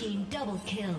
team double kill.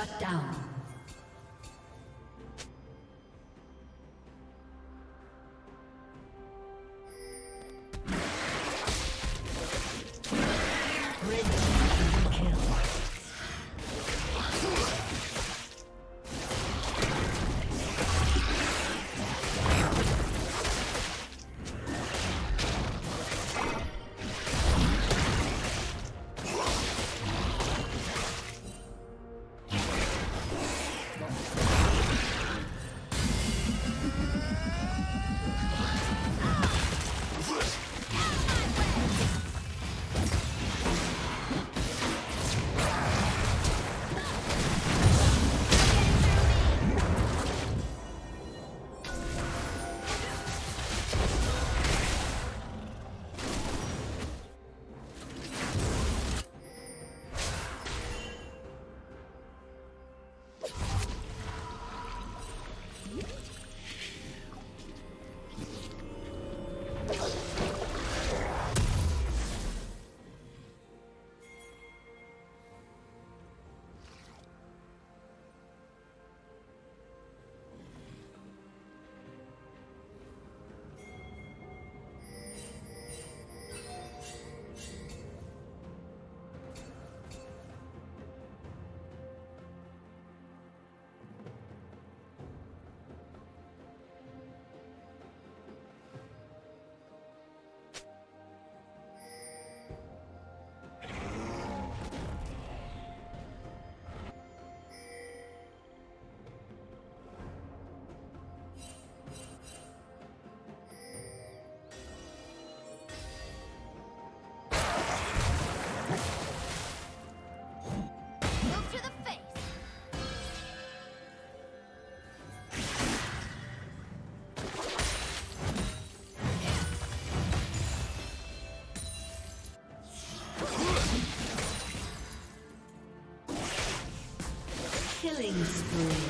Shut down. Killing spree.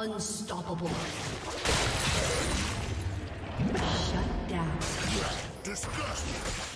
Unstoppable. Shut down. Disgusting.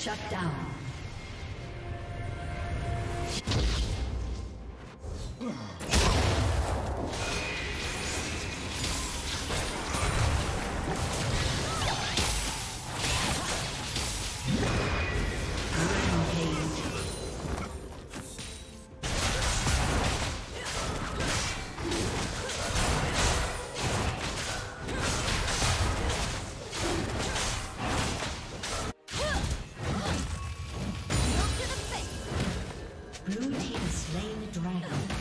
Shut down. slain the dragon.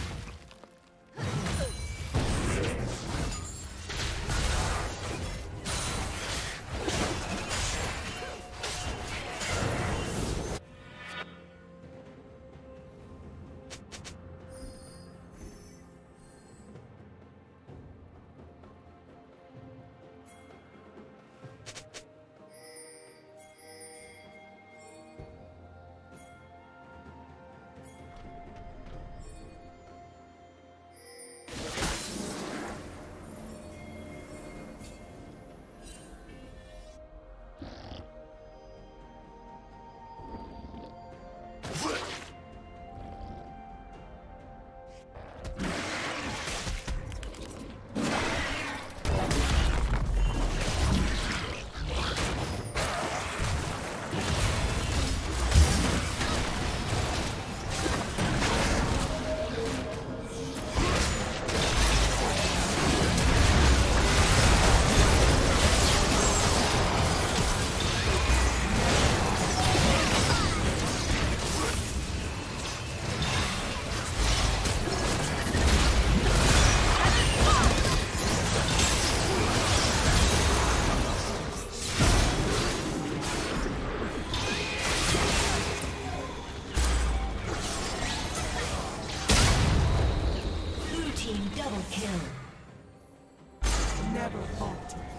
Never falter.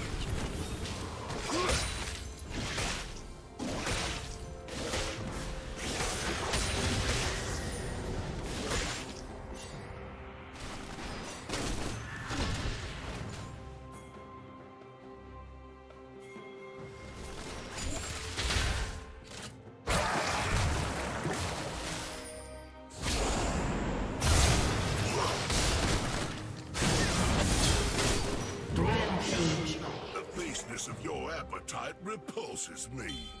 Repulses me.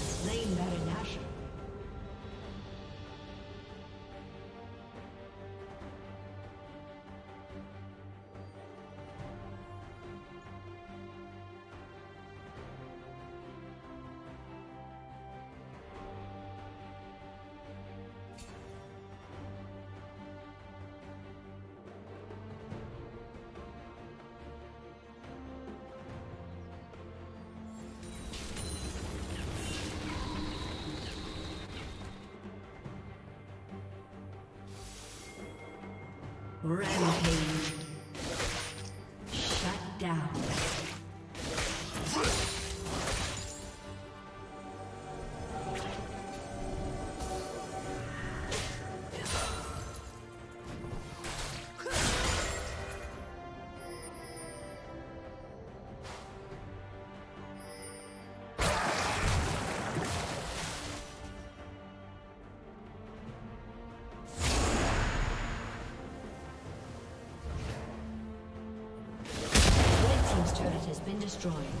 Rampage. Shut down. Destroyed.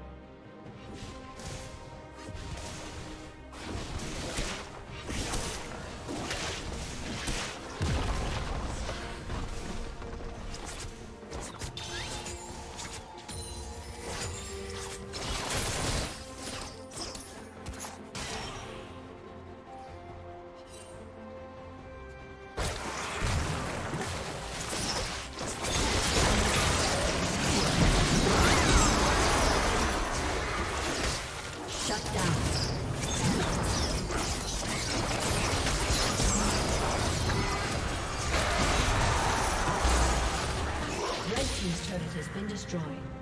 Destroyed.